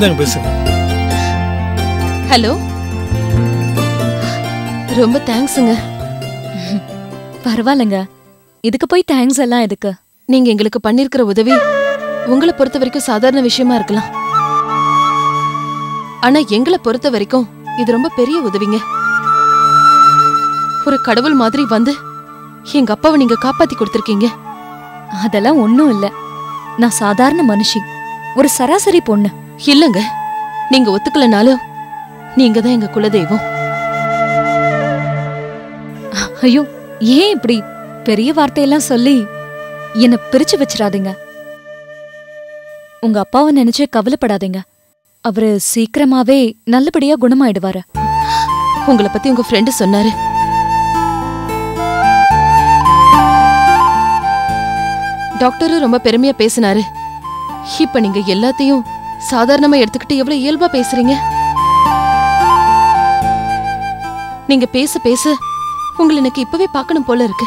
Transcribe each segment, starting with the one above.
இந்தாங்க பேசுங்க. ஹலோ? ரொம்ப தேங்க்ஸுங்க. பரவாயில்லைங்க. இதுக்கு போய் தேங்க்ஸ் எல்லாம் எதுக்கு? நீங்க எங்களுக்கு பண்ணிருக்கிற உதவி உங்களை பொறுத்த வரைக்கும் சாதாரண விஷயமா இருக்கலாம். ஆனா எங்களை பொறுத்த வரைக்கும் இது ரொம்ப பெரிய உதவிங்க. ஒரு கடவுள் மாதிரி வந்து எங்க அப்பாவை நீங்க காப்பாத்தி கொடுத்திருக்கீங்க. அதெல்லாம் ஒண்ணும் இல்ல. நான் சாதாரண மனுஷி. ஒரு சராசரி பொண்ணு. இல்லங்க. நீங்க ஒத்துக்கலனாலும் நீங்க தான் எங்க குலதெய்வம். ஐயோ ஏன் இப்படி பெரிய வார்த்தையெல்லாம் சொல்லி என்ன பிரிச்சு வச்சிடாதீங்க? உங்க அப்பாவை நினைச்சு கவலைப்படாதீங்க. அவரு சீக்கிரமாவே நல்லபடியா குணமாயிடுவாரு. உங்களை பத்தி உங்க ஃப்ரெண்டு சொன்னாரு. டாக்டரும் ரொம்ப பெருமையா பேசினாரு. இப்ப நீங்க எல்லாத்தையும் சாதாரணமா எடுத்துக்கிட்டு எவ்வளவு இயல்பா பேசுறீங்க? நீங்க பேச பேச. உங்களை எனக்கு இப்பவே பார்க்கணும் போல இருக்கு.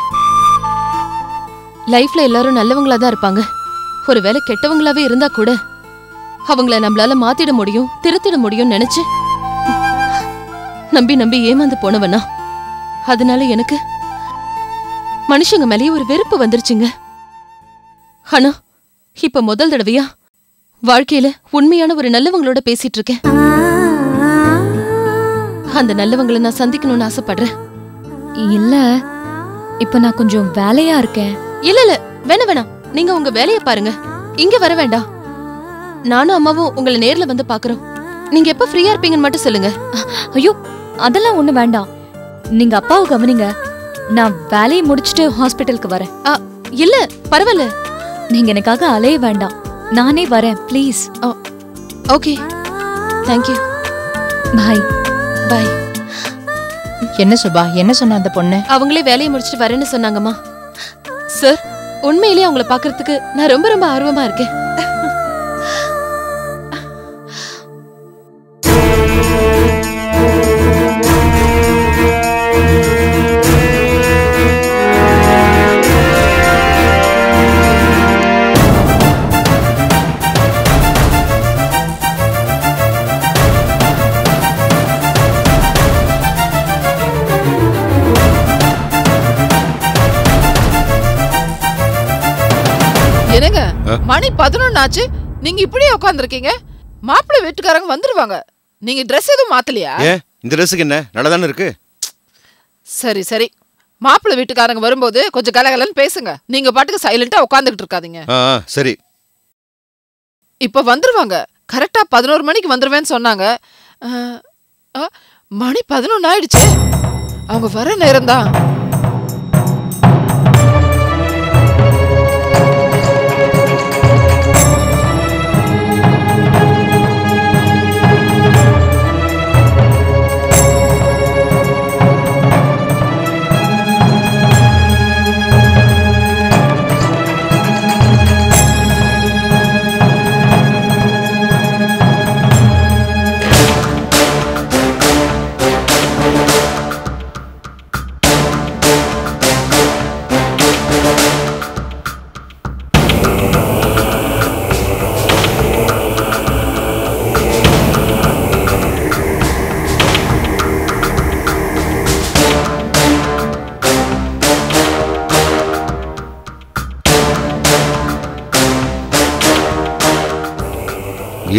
லைஃப்ல எல்லாரும் நல்லவங்களா தான் இருப்பாங்க. ஒருவேளை கெட்டவங்களாவே இருந்தா கூட அவங்கள நம்மளால மாத்திட முடியும் திருத்திட முடியும் நினைச்சு நம்பி நம்பி ஏமாந்து போனவனா? அதனால எனக்கு மனுஷங்க மேலேயே ஒரு வெறுப்பு வந்துருச்சுங்க. ஆனா இப்ப முதல் தடவையா வாழ்க்கையில உண்மையான ஒரு நல்லவங்களோட பேசிட்டு இருக்கேன். அந்த நல்லவங்களை நான் சந்திக்கணும்னு ஆசைப்படுறேன். இல்ல இப்ப நான் கொஞ்சம் வேலையா இருக்கேன். இல்ல இல்ல வேணா வேணாம். நீங்க உங்க வேலைய பாருங்க. இங்க வர வேண்டாம். நானும் அம்மாவும் உங்களை நேர்ல வந்து பாக்குறோம் நீங்க எப்ப ஃப்ரீயா இருப்பீங்கன்னு மட்டும் சொல்லுங்க. ஐயோ அதெல்லாம் ஒண்ணு வேண்டாம். நீங்க அப்பாவை கவனிங்க. நான் வேலையை முடிச்சிட்டு ஹாஸ்பிட்டலுக்கு வரேன். இல்ல பரவாயில்ல. நீங்க எனக்காக அலைய வேண்டாம். நானே வரேன் please okay thank you bye bye என்ன சுபா என்ன சொன்ன அந்த பொண்ணு? அவங்களே வேலையை முடிச்சிட்டு வரேன்னு சொன்னாங்கம்மா. சார் உண்மையிலேயே அவங்கள பார்க்கறதுக்கு நான் ரொம்ப ரொம்ப ஆர்வமா இருக்கேன். மணி பதினொன்னு ஆச்சு நீங்க இப்படியே உட்காந்துருக்கீங்க மாப்பிள்ளை வீட்டுக்காரங்க வந்துருவாங்க. நீங்க ட்ரெஸ் எதுவும் மாத்தலையா? இந்த ட்ரெஸ்ஸுக்கு என்ன? நல்லா தானே இருக்கு? சரி சரி. மாப்பிள்ளை வீட்டுக்காரங்க வரும்போது கொஞ்சம் கலகலன்னு பேசுங்க. நீங்க பாட்டுக்கு சைலண்டா உட்காந்துக்கிட்டு இருக்காதீங்க. ஆ ஆ, சரி. இப்ப வந்துருவாங்க. கரெக்டா பதினோரு மணிக்கு வந்துருவேன்னு சொன்னாங்க. அஹ், மணி பதினொன்னு ஆயிடுச்சு அவங்க வர நேரம்தான்.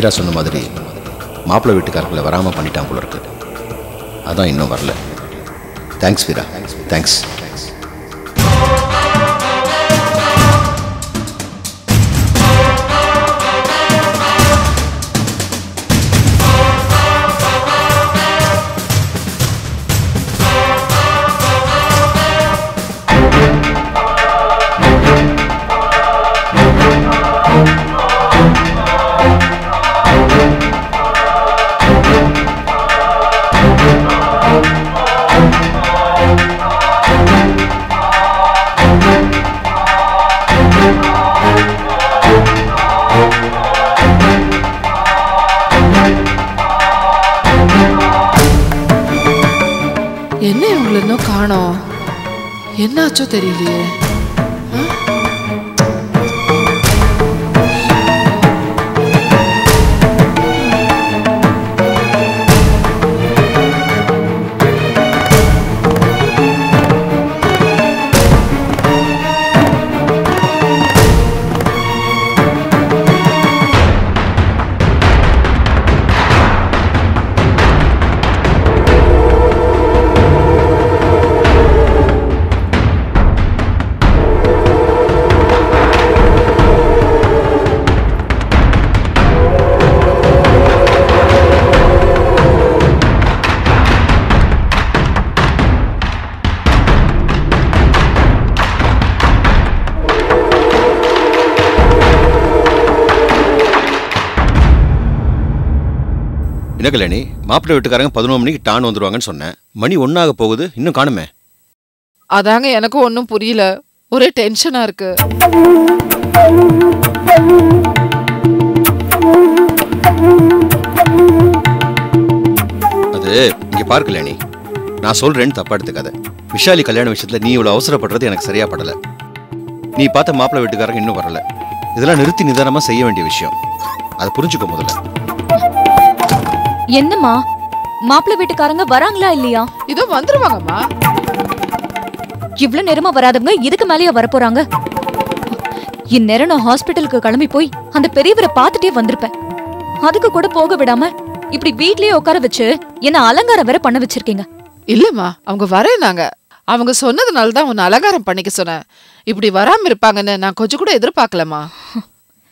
வீரா சொன்ன மாதிரி மாப்பிள்ளை வீட்டுக்காரங்களை வராமல் பண்ணிட்டான் போல இருக்கு. அதான் இன்னும் வரல. தேங்க்ஸ் வீரா. தேங்க்ஸ் என்னாச்சோ என்ன கல்யாணி மாப்பிள்ளை வீட்டுக்காரங்க பதினொரு மணிக்கு டான் வந்துருவாங்கன்னு சொன்னேன். மணி ஒன்னாக போகுது இன்னும் காணுமே. அதாங்க எனக்கும் ஒன்றும் புரியல. ஒரே டென்ஷனா இருக்கு. அது இங்க பாரு கல்யாணி. நான் சொல்றேன்னு தப்பா எடுத்துக்காத. விஷாலி கல்யாண விஷயத்துல நீ இவ்வளவு அவசரப்படுறது எனக்கு சரியா படல. நீ பார்த்த மாப்பிள்ளை வீட்டுக்காரங்க இன்னும் வரல. இதெல்லாம் நிறுத்தி நிதானமா செய்ய வேண்டிய விஷயம். அதை புரிஞ்சுக்கோ முதல்ல. என்னம்மா? மாப்பிள்ளை வீட்டுக்காரங்க வராங்களா இல்லையா? இதோ வந்துருவாங்கம்மா. இவ்ளோ நேரமா வராதவங்க இதுக்கு மேலயா வரப்போறாங்க? இந்நேரம் நான் ஹாஸ்பிட்டலுக்கு கிளம்பி போய் அந்த பெரியவரை பார்த்துட்டே வந்திருப்பேன். அதுக்கு கூட போக விடாம இப்படி வீட்லயே உட்கார வச்சு என்ன அலங்காரம் வேற பண்ண வச்சிருக்கீங்க? இல்லம்மா அவங்க வரேனாங்க அவங்க சொன்னதுனால தான் உன்னை அலங்காரம் பண்ணிக்க சொன்னேன். இப்படி வராம இருப்பாங்கன்னு நான் கொஞ்சம் கூட எதிர்பார்க்கலம்மா.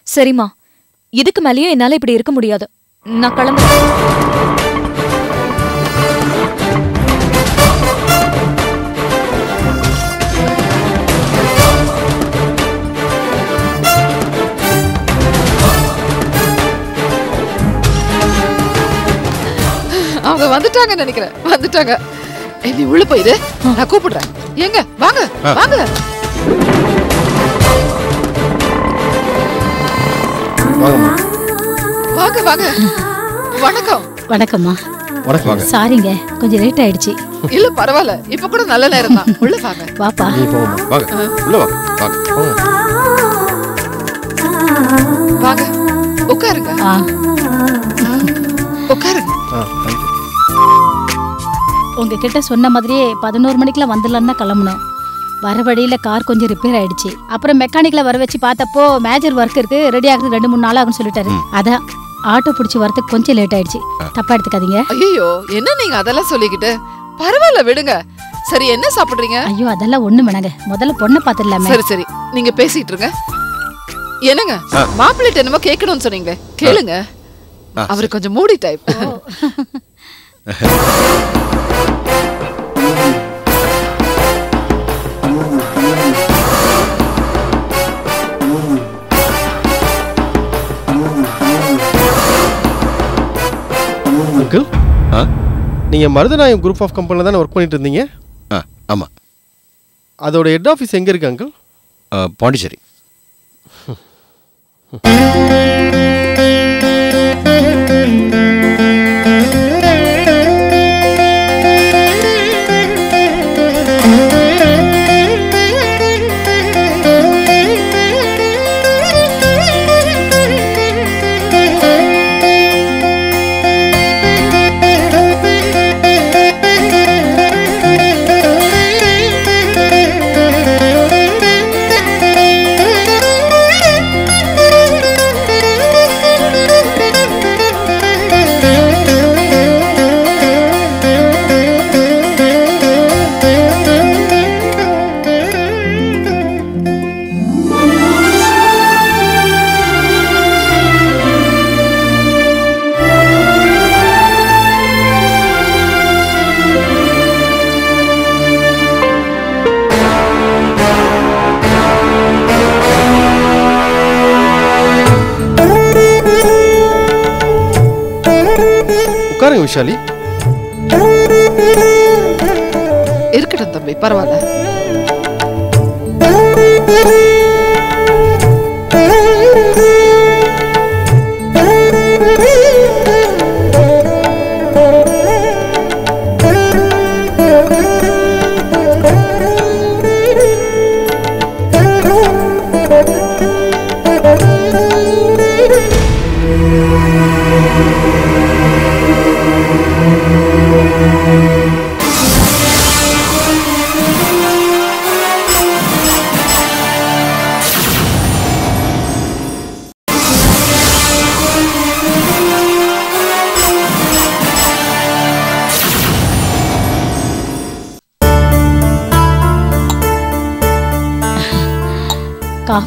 சரிம்மா. இதுக்கு மேலயும் என்னால இப்படி இருக்க முடியாது. நான் கிளம்புறேன். அவங்க வந்துட்டாங்கன்னு நினைக்கிறேன். வந்துட்டாங்க. நீ உள்ள போயிரு நான் கூப்பிடுறேன். ஏங்க வாங்க வாங்க. வாங்க வாங்க. வணக்கம். வணக்கம்மா. வணக்கம் வாங்க. சாரிங்க கொஞ்சம் லேட் ஆயிடுச்சு. இல்ல பரவாயில்ல. இப்ப கூட நல்ல நேரம் தான். உள்ள வாங்க. வாப்பா. நீ போகமா வாங்க. உள்ள வாங்க. வாங்க. வாங்க. உட்காருங்க. ஆ. உட்காருங்க. உங்ககிட்ட சொன்ன மாதிரியே பதினோரு மணிக்கெல்லாம் வந்துடலான்னு கிளம்பணும் வர வழியில கார் கொஞ்சம் ரிப்பேர் ஆயிடுச்சு. அப்புறம் மெக்கானிக்கல வர வச்சு பார்த்தப்போ மேஜர் ஒர்க் இருக்கு. ரெடி ஆகுறது ரெண்டு மூணு நாள் ஆகும்னு சொல்லிட்டாரு. அதான். ஆட்டோ பிடிச்சி வரதுக்கு கொஞ்சம் லேட் ஆயிடுச்சு. தப்பா எடுத்துக்காதீங்க. ஐயோ என்ன நீங்க அதெல்லாம் சொல்லிக்கிட்டு? பரவாயில்ல விடுங்க. சரி என்ன சாப்பிடுறீங்க? ஐயோ அதெல்லாம் ஒண்ணு வேணாங்க முதல்ல பொண்ணை பார்த்துடலாமே. சரி சரி. நீங்க பேசிட்டு இருங்க. என்னங்க? மாப்பிள்ளைட்ட என்னமோ கேட்கணும்னு சொன்னீங்களே. கேளுங்க. அவர் கொஞ்சம் மூடி டைப் அங்கிள் ஆ? நீங்க மருதநாயம் குரூப் ஆஃப் கம்பெனில தானே ஒர்க் பண்ணிட்டு இருந்தீங்க? ஆ ஆமா. அதோட ஹெட் ஆஃபீஸ் எங்க இருக்கு அங்கிள் பாண்டிச்சேரி. உட்காருங்க விஷாலி இருக்கட்டும் தம்பி பரவாயில்ல.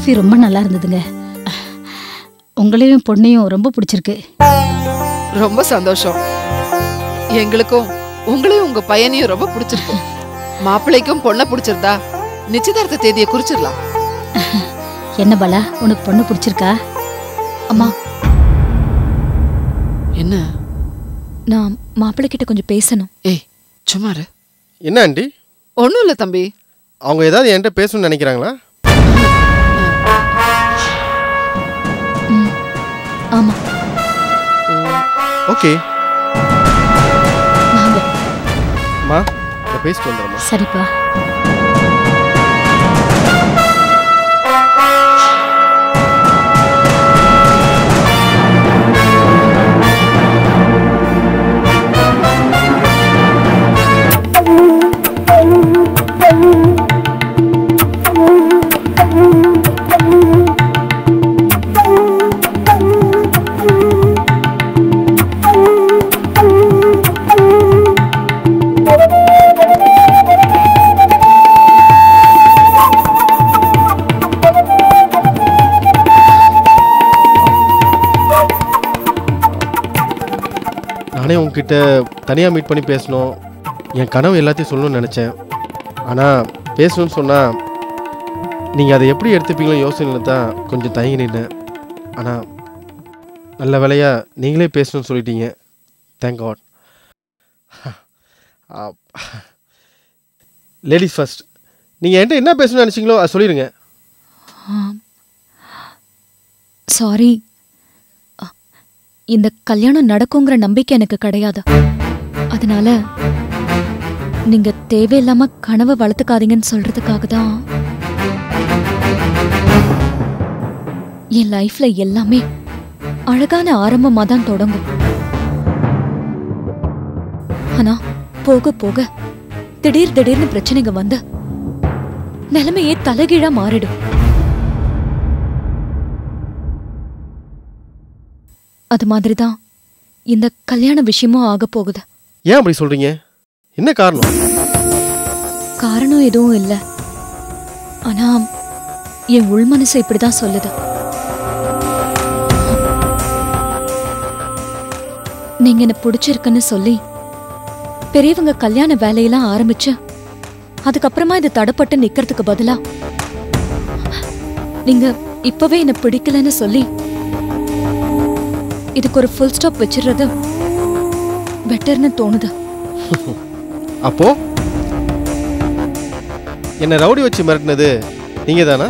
காஃபி ரொம்ப நல்லா இருந்ததுங்க. உங்களையும் பொண்ணையும் ரொம்ப பிடிச்சிருக்கு. ரொம்ப சந்தோஷம். எங்களுக்கும் உங்களையும் உங்க பையனையும் ரொம்ப பிடிச்சிருக்கு மாப்பிள்ளைக்கும் பொண்ணை பிடிச்சிருந்தா நிச்சயதார்த்த தேதியை குறிச்சிடலாம். என்ன பாலா உனக்கு பொண்ணு பிடிச்சிருக்கா? அம்மா. என்ன? நான் மாப்பிள்ளை கிட்ட கொஞ்சம் பேசணும். ஏய் சும்மா இரு. என்ன ஆண்டி? ஒன்றும் இல்லை தம்பி. அவங்க ஏதாவது என்கிட்ட பேசணும்னு நினைக்கிறாங்களா? ஆமா. ஓகே. வாங்க. மா நான் பேசிட்டு வந்துடுறேம்மா. சரிப்பா. நானே உங்ககிட்ட தனியாக மீட் பண்ணி பேசணும். என் கனவு எல்லாத்தையும் சொல்லணும்னு நினச்சேன். ஆனால் பேசணும்னு சொன்னால் நீங்கள் அதை எப்படி எடுத்துப்பீங்களோ யோசனையில் தான் கொஞ்சம் தயங்கி நின்றேன் ஆனால் நல்ல வேலையாக நீங்களே பேசணும்னு சொல்லிட்டீங்க. தேங்க் காட் லேடிஸ் ஃபர்ஸ்ட் நீங்கள் என்கிட்ட என்ன பேசணும்னு நினச்சிங்களோ அதை சொல்லிடுங்க. சாரி இந்த கல்யாணம் நடக்குங்கிற நம்பிக்கை எனக்கு கிடையாது. அதனால நீங்க தேவையில்லாம கனவை வளர்த்துக்காதீங்கன்னு சொல்றதுக்காக தான் என் லைஃப்ல எல்லாமே அழகான ஆரம்பமா தான் தொடங்கும். ஆனா போக போக திடீர் திடீர்னு பிரச்சனைங்க வந்து நிலைமையே தலைகீழா மாறிடும். அது மாதிரி தான் இந்த கல்யாண விஷயமும் ஆக போகுது. ஏன் அப்படி சொல்கிறீங்க என்ன காரணம்? காரணம் எதுவும் இல்ல. ஆனா என் உள் மனசு இப்படிதான் சொல்லுது. நீங்க என்ன பிடிச்சிருக்குன்னு சொல்லி பெரியவங்க கல்யாண வேலையெல்லாம் ஆரம்பிச்சு அதுக்கப்புறமா இது தடப்பட்டு நிக்கிறதுக்கு பதிலா நீங்க இப்பவே என்ன பிடிக்கலன்னு சொல்லி இதுக்கு ஒரு ஃபுல் ஸ்டாப் வச்சிடுறது. பெட்டர்னு தோணுது. அப்போ? என்னை ரவுடி வச்சு மிரட்டினது நீங்கள் தானா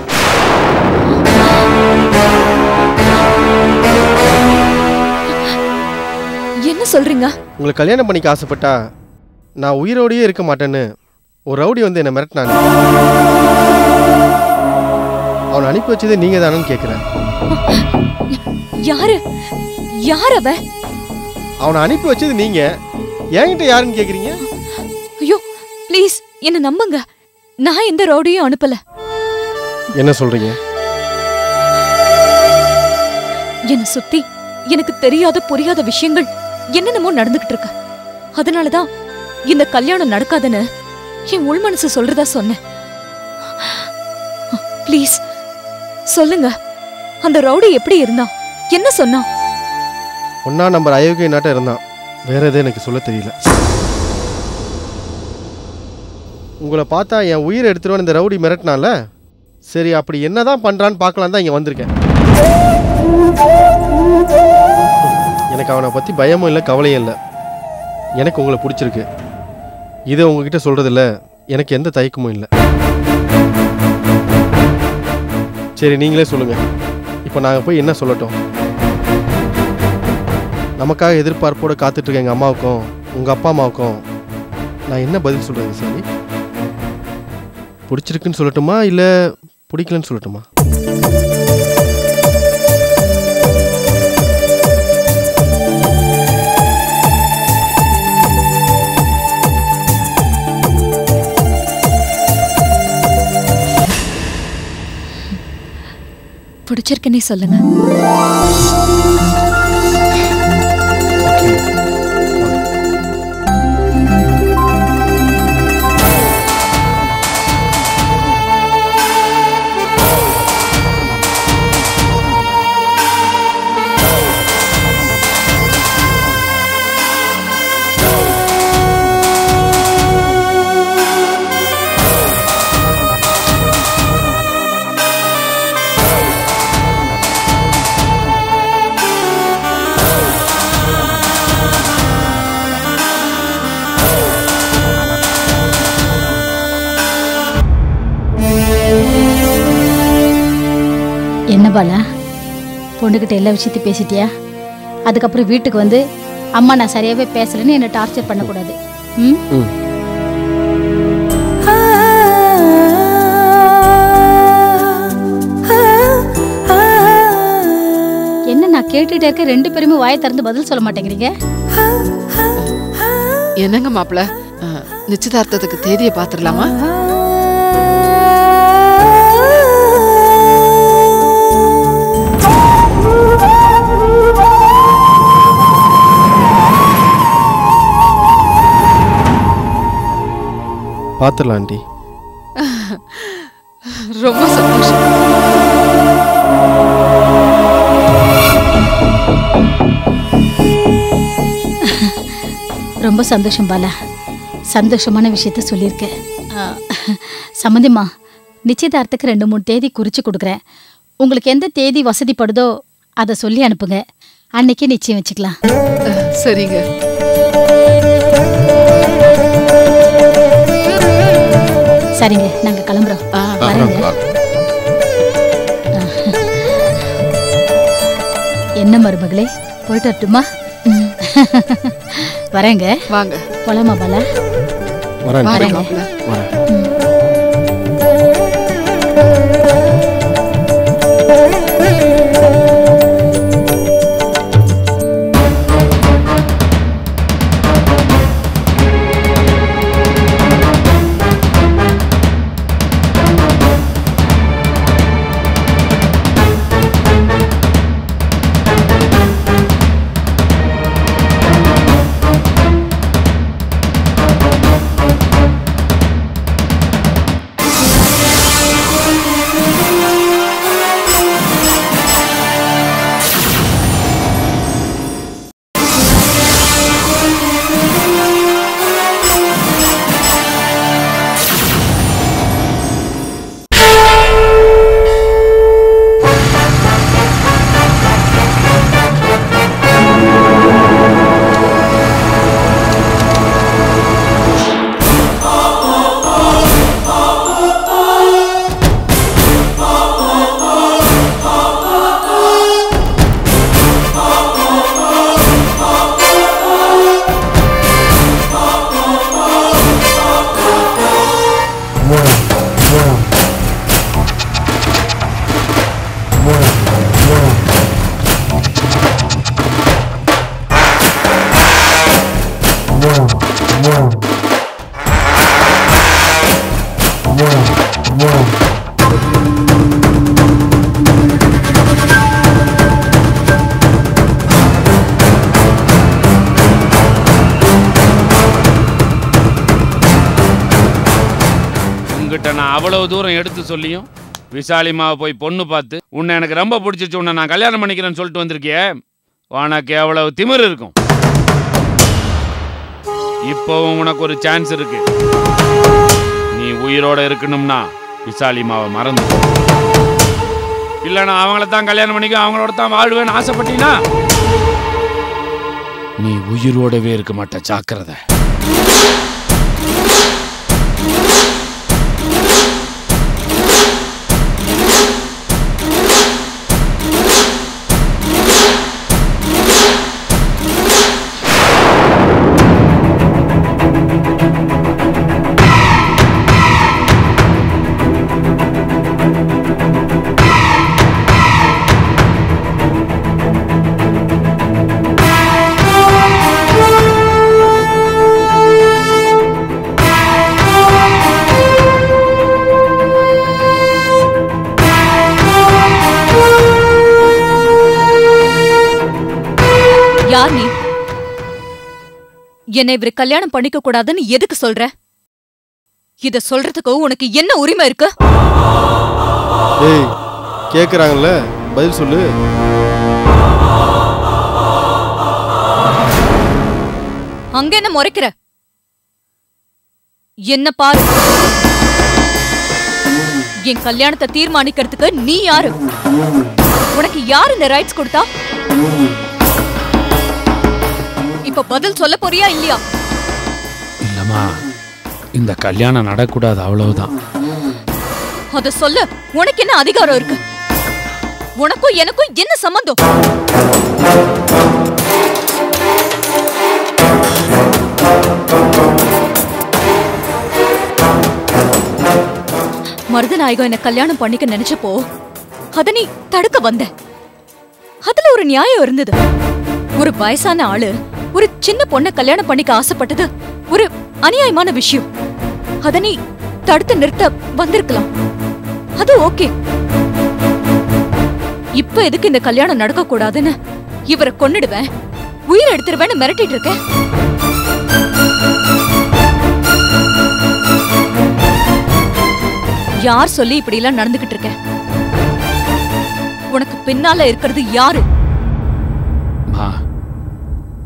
என்ன சொல்றீங்க? உங்களை கல்யாணம் பண்ணிக்க ஆசைப்பட்டா நான் உயிரோடையே இருக்க மாட்டேன்னு ஒரு ரவுடி வந்து என்னை மிரட்டினாங்க. அவனை அனுப்பி வச்சதே நீங்கள் தானேன்னு கேட்குறேன் யாரு? யார் அவ? அவனை அனுப்பி வச்சது நீங்கள் என்கிட்ட யாருன்னு கேட்குறீங்க ஐயோ ப்ளீஸ் என்ன நம்புங்க. நான் எந்த ரவுடியும் அனுப்பல. என்ன சொல்கிறீங்க என்னை சுத்தி எனக்கு தெரியாத புரியாத விஷயங்கள் என்னென்னமோ நடந்துகிட்டு இருக்கு. அதனாலதான் இந்த கல்யாணம் நடக்காதுன்னு என் உள் மனசு சொல்றதா சொன்னேன். ப்ளீஸ் சொல்லுங்க. அந்த ரவுடி எப்படி இருந்தான்? என்ன சொன்னான்? ஒன்றா நம்பர் அயோக்கிய நாட்டம் இருந்தான். வேற எதுவும் எனக்கு சொல்ல தெரியல. உங்களை பார்த்தா என் உயிரை எடுத்துருவான் இந்த ரவுடி மிரட்டினால சரி அப்படி என்னதான் பண்றான்னு பார்க்கலாம் தான் இங்கே வந்திருக்கேன். எனக்கு அவனை பற்றி பயமும் இல்லை கவலையும் இல்லை. எனக்கு உங்களை பிடிச்சிருக்கு. இதை உங்ககிட்ட சொல்கிறதில்ல எனக்கு எந்த தயக்கமும் இல்லை. சரி நீங்களே சொல்லுங்கள் இப்போ நாங்கள் போய் என்ன சொல்லட்டும்? நமக்காக எதிர்பார்ப்போடு காத்துட்ருக்க எங்கள் அம்மாவுக்கும் உங்கள் அப்பா அம்மாவுக்கும் நான் என்ன பதில் சொல்கிறது சரி பிடிச்சிருக்குன்னு சொல்லட்டுமா இல்லை பிடிக்கலன்னு சொல்லட்டுமா? பிடிச்சிருக்குன்னே சொல்லுங்க. பாலா பொண்ணுகிட்ட எல்லா விஷயத்தையும் பேசிட்டியா? அதுக்கப்புறம் வீட்டுக்கு வந்து அம்மா நான் சரியாவே பேசலைன்னு என்னை டார்ச்சர் பண்ணக்கூடாது. ம்? என்ன நான் கேட்டுட்டே இருக்க ரெண்டு பேருமே வாயை திறந்து பதில் சொல்ல மாட்டேங்கிறீங்க? என்னங்க மாப்பிள? நிச்சயதார்த்தத்துக்கு தேதியை பாத்துடலாமா பார்த்துடலாம் ஆண்டி ரொம்ப சந்தோஷம். ரொம்ப சந்தோஷம் பாலா. சந்தோஷமான விஷயத்த சொல்லியிருக்கேன். சம்மந்திம்மா நிச்சயதார்த்தத்துக்கு ரெண்டு மூணு தேதி குறித்து கொடுக்குறேன். உங்களுக்கு எந்த தேதி வசதிப்படுதோ அதை சொல்லி அனுப்புங்க. அன்னைக்கே நிச்சயம் வச்சுக்கலாம். சரிங்க. சரிங்க நாங்கள் கிளம்புறோம். வரேங்க. என்ன மருமகளே போயிட்டு வரட்டுமா வரேங்க. வாங்க. போலாமா பாலா? வரேங்க. உங்ககிட்ட நான் அவ்வளவு தூரம் எடுத்து சொல்லியும் விசாலிமாவை போய் பொண்ணு பார்த்து உன்னை எனக்கு ரொம்ப பிடிச்சிச்சு உன்னை நான் கல்யாணம் பண்ணிக்கிறேன்னு சொல்லிட்டு வந்திருக்கியே. உனக்கு எவ்வளவு திமிர் இருக்கும். இப்போவும் உனக்கு ஒரு சான்ஸ் இருக்கு. நீ உயிரோட இருக்கணும்னா விசாலிமாவை மறந்து போ. அவங்கள தான் கல்யாணம் பண்ணிக்க அவங்களோட தான் வாழ்வேன்னு ஆசைப்பட்டீங்கன்னா நீ உயிரோடவே இருக்க மாட்ட ஜாக்கிரதை. என்னை இவர் கல்யாணம் பண்ணிக்க கூடாதுன்னு எதுக்கு சொல்ற? இத சொல்றதுக்கு உனக்கு என்ன உரிமை இருக்கு? ஏய் கேட்குறாங்கல்ல பதில் சொல்லு. அங்க என்ன முறைக்கிற? என்ன பாரு. என் கல்யாணத்தை தீர்மானிக்கிறதுக்கு நீ யாரு? உனக்கு யார் இந்த ரைட்ஸ் கொடுத்தா? இப்ப பதில் சொல்ல போறியா இல்லையா? இல்லம்மா இந்த கல்யாணம் நடக்கூடாது அவ்வளவுதான். அத சொல்ல உனக்கு என்ன அதிகாரம் இருக்கு? உனக்கும் எனக்கும் என்ன சம்பந்தம்? மருதநாயகம் என்ன கல்யாணம் பண்ணிக்க நினைச்சப்போ அத நீ தடுக்க வந்த. அதுல ஒரு நியாயம் இருந்தது. ஒரு வயசான ஆளு ஒரு சின்ன பொண்ண கல்யாணம் பண்ணிக்க ஆசைப்பட்டது ஒரு அநியாயமான விஷயம். அத நீ தடுத்து நிறுத்த வந்திருக்கலாம். அது ஓகே. இப்ப எதுக்கு இந்த கல்யாணம் நடக்க கூடாதுன்னு இவரை கொன்னுடுவேன். உயிர் எடுத்துருவேன்னு மிரட்டிட்டு இருக்கேன். யார் சொல்லி இப்படி எல்லாம் நடந்துகிட்டு இருக்க உனக்கு பின்னால இருக்கிறது யாரு? மா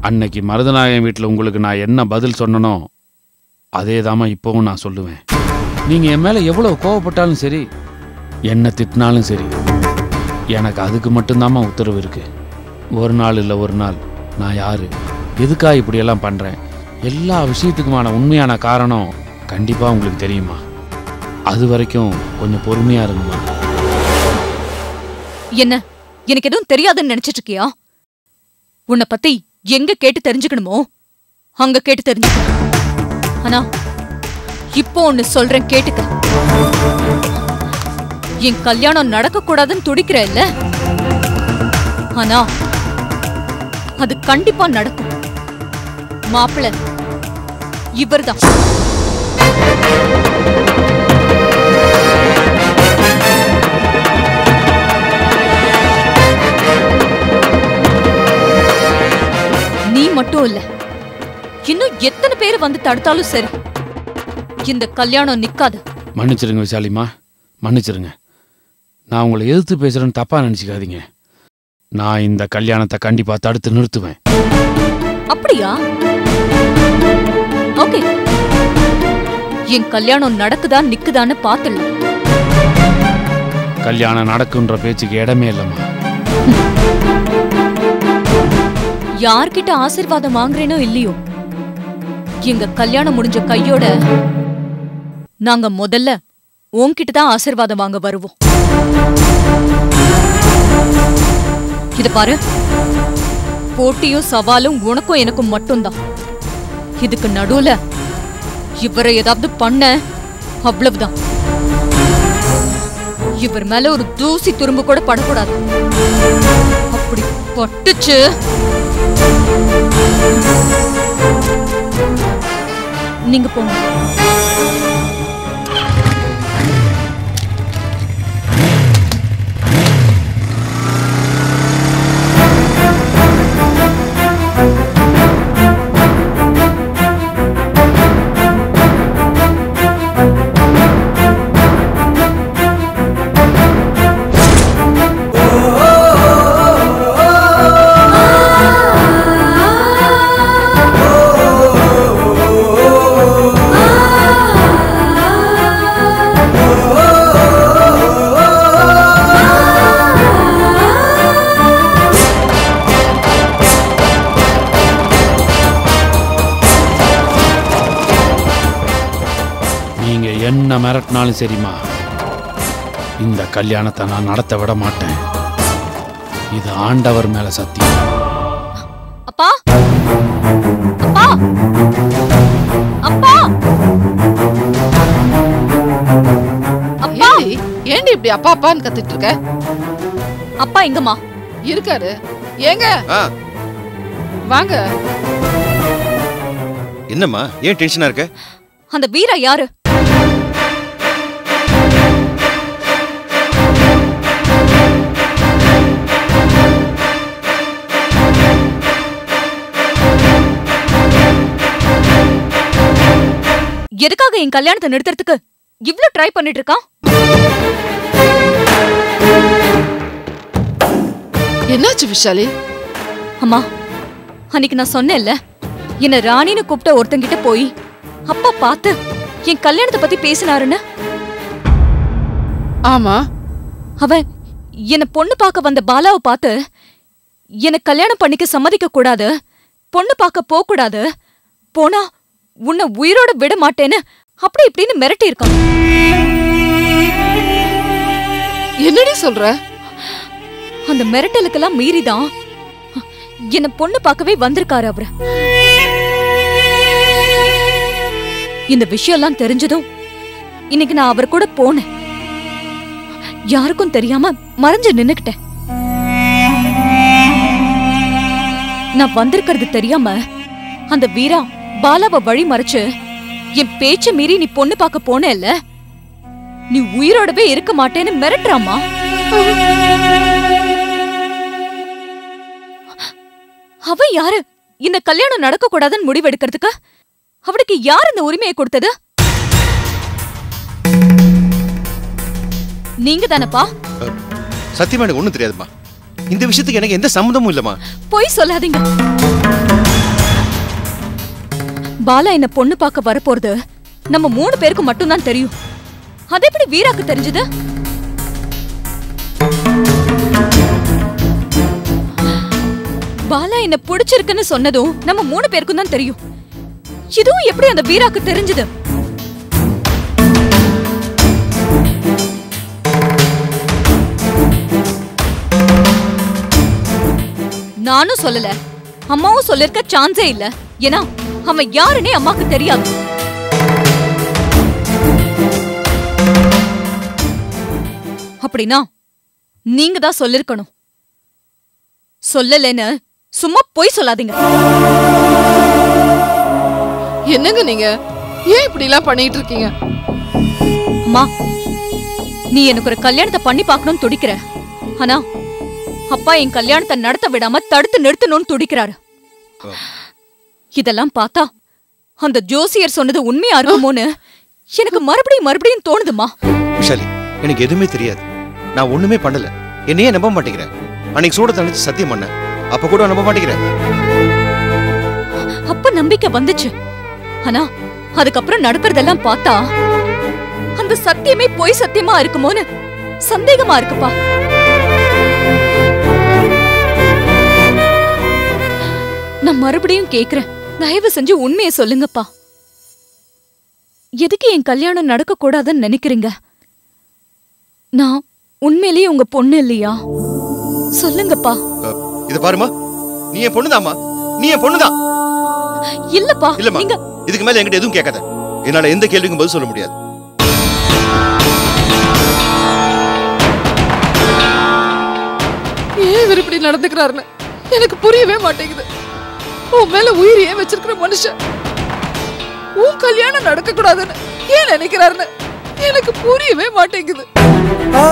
அன்னைக்கு மருதநாயகன் வீட்டில் உங்களுக்கு நான் என்ன பதில் சொன்னனோ அதே தாமா இப்போவும் நான் சொல்லுவேன். நீங்கள் என் மேலே எவ்வளோ கோவப்பட்டாலும் சரி என்ன திட்டினாலும் சரி எனக்கு அதுக்கு மட்டும்தாம்மா உத்தரவு இருக்கு. ஒரு நாள் இல்லை ஒரு நாள் நான் யாரு எதுக்காக இப்படியெல்லாம் பண்ணுறேன் எல்லா விஷயத்துக்குமான உண்மையான காரணம் கண்டிப்பாக உங்களுக்கு தெரியுமா? அது வரைக்கும் கொஞ்சம் பொறுமையாக இருங்கம்மா. என்ன எனக்கு எதுவும் தெரியாதுன்னு நினைச்சிட்டு இருக்கியா? உன்னை பத்தி எங்க கேட்டு தெரிஞ்சுக்கணுமோ? அங்க கேட்டு தெரிஞ்சுக்கணும் ஆனா இப்போ ஒன்னு சொல்றேன் கேட்டுக்க. என் கல்யாணம் நடக்க கூடாதுன்னு துடிக்கிற இல்ல ஆனா அது கண்டிப்பா நடக்கும். மாப்பிள்ள இவர்தான். மட்டும் இல்ல. இன்னும் எத்தனை பேர் வந்து தடுத்தாலும் சரி. இந்த கல்யாணம் நிக்காது. மன்னிச்சிருங்க விசாலிமா. மன்னிச்சிருங்க. நான் உங்களை எதிர்த்து பேசுகிறேன்னு தப்பாக நினச்சிக்காதீங்க. நான் இந்த கல்யாணத்தை கண்டிப்பாக தடுத்து நிறுத்துவேன். அப்படியா? ஓகே. என் கல்யாணம் நடக்குதா நிக்குதான்னு பாத்துடலாம் கல்யாணம் நடக்குன்ற பேச்சுக்கு இடமே இல்லைம்மா. யார்கிட்ட ஆசிர்வாதம் வாங்குறேனோ இல்லையோ? எங்க கல்யாணம் முடிஞ்ச கையோட நாங்க முதல்ல உன்கிட்ட தான் ஆசிர்வாதம் வாங்க வருவோம். இத பாரு. போட்டியும் சவாலும் உனக்கும் எனக்கும் மட்டும்தான். இதுக்கு நடுவுல இவரை ஏதாவது பண்ண அவ்வளவுதான். இவர் மேல ஒரு தூசி துரும்பு கூட படக்கூடாது. கொட்டுச்சு. நீங்க போங்க. மிரட்டினாலும் சரிம்மா. இந்த கல்யாணத்தை நான் நடத்த விட மாட்டேன். இது ஆண்டவர் மேல சத்தியம். அப்பா! அப்பா! அப்பா! அப்பா! ஏண்டி? இப்படி அப்பா அப்பான்னு கத்திட்டு இருக்க அப்பா எங்கம்மா இருக்காரு. ஏங்க? வாங்க. என்னம்மா? ஏன் டென்ஷனா இருக்க? அந்த வீரா யாரு? எதுக்காக என் கல்யாணத்தை நிறுத்துறதுக்கு இவ்ளோ ட்ரை பண்ணிட்டு இருக்கான் என்னாச்சு விஷாலி? அம்மா அன்னைக்கு நான் சொன்னேன்ல என்ன ராணின்னு கூப்பிட்ட ஒருத்தங்கிட்ட போய் அப்பா பார்த்து என் கல்யாணத்தை பத்தி பேசினாருன்னு? ஆமா. அவன் என்ன பொண்ணு பார்க்க வந்த பாலாவை பார்த்து என்ன கல்யாணம் பண்ணிக்க சம்மதிக்க கூடாது பொண்ணு பார்க்க போக கூடாது போனா உன்னை உயிரோட விட மாட்டேன்னு அப்படி இப்படின்னு மிரட்டி இருக்கான். என்னடி சொல்ற? அந்த மிரட்டலுக்கெல்லாம் மீறிதான் என்ன பொண்ணு பார்க்கவே வந்திருக்காரு அவரு. இந்த விஷயம்லாம் தெரிஞ்சதும் இன்னைக்கு நான் அவர் கூட போனேன். யாருக்கும் தெரியாம மறைஞ்சு நின்னுக்கிட்டேன். நான் வந்திருக்கிறது தெரியாம அந்த வீரா பாலாவை வழி மறைச்சு என் பேச்ச மீறி நீ பொண்ணு பார்க்க போனேல்ல நீ உயிரோடவே இருக்க மாட்டேன்னு மிரட்டுறாமா அவ யாரு? இந்த கல்யாணம் நடக்க கூடாதுன்னு முடிவெடுக்கிறதுக்கு? அவனுக்கு யார் இந்த உரிமையை கொடுத்தது? நீங்க தானப்பா? சத்தியமா எனக்கு ஒண்ணும் தெரியாதும்மா. இந்த விஷயத்துக்கு எனக்கு எந்த சம்மந்தமும் இல்லம்மா. பொய் சொல்லாதீங்க. பாலா என்ன பொண்ணு பார்க்க வரப்போறது நம்ம மூணு பேருக்கு மட்டும்தான் தெரியும். அது எப்படி வீராக்கு தெரிஞ்சது? பாலா என்ன பிடிச்சிருக்குன்னு சொன்னதும் நம்ம மூணு பேருக்கும் தான் தெரியும். இதுவும் எப்படி அந்த வீராக்கு தெரிஞ்சது? நானும் சொல்லல. அம்மாவும் சொல்லிருக்க சான்ஸே இல்ல. ஏன்னா அவன் யாருன்னே அம்மாக்கு தெரியாது. அப்படின்னா நீங்க தான் சொல்லிருக்கணும். சொல்லலைன்னு சும்மா பொய் சொல்லாதீங்க. என்னங்க நீங்க? ஏன் இப்படி எல்லாம் பண்ணிட்டு இருக்கீங்க அம்மா நீ எனக்கு ஒரு கல்யாணத்தை பண்ணி பார்க்கணும்னு துடிக்கிற. ஆனா அப்பா என் கல்யாணத்தை நடத்த விடாம தடுத்து நிறுத்தணும்னு துடிக்கிறாரு. இதெல்லாம் பார்த்தா அந்த ஜோசியர் சொன்னது உண்மையா இருக்குமோன்னு எனக்கு மறுபடியும் மறுபடியும் தோணுதுமா. விஷாலி எனக்கு எதுவுமே தெரியாது. நான் ஒண்ணுமே பண்ணல. என்னையே நம்ப மாட்டேங்கிறேன். அன்னைக்கு சூட தணிச்சு சத்தியம் பண்ணேன். அப்ப கூட நம்ப மாட்டேங்கிறேன். அப்ப நம்பிக்கை வந்துச்சு. ஆனா அதுக்கப்புறம் நடக்கிறதெல்லாம் பார்த்தா அந்த சத்தியமே பொய் சத்தியமா இருக்குமோன்னு சந்தேகமா இருக்குப்பா. நான் மறுபடியும் கேக்குறேன். தயவு செஞ்சு உண்மையை சொல்லுங்கப்பா. எதுக்கு என் கல்யாணம் நடக்க கூடாதுன்னு நினைக்கிறீங்க? நான் உண்மையிலேயே உங்க பொண்ணு இல்லையா? சொல்லுங்கப்பா. இது பாருமா நீ என் பொண்ணுதாம்மா. நீ என் பொண்ணுதான் இல்லப்பா இல்லம்மா. நீங்க இதுக்கு மேல என்கிட்ட எதுவும் கேட்காத. என்னால எந்த கேள்விக்கும் பதில் சொல்ல முடியாது. ஏன் இவர் இப்படி நடந்துக்கிறாருன்னு எனக்கு புரியவே மாட்டேங்குது. உன் மேல உயிர் ஏன் வச்சிருக்கிற மனுஷன். உன் கல்யாணம் நடக்க கூடாதுன்னு ஏன் நினைக்கிறாருன்னு எனக்கு புரியவே மாட்டேங்குது. ஆ.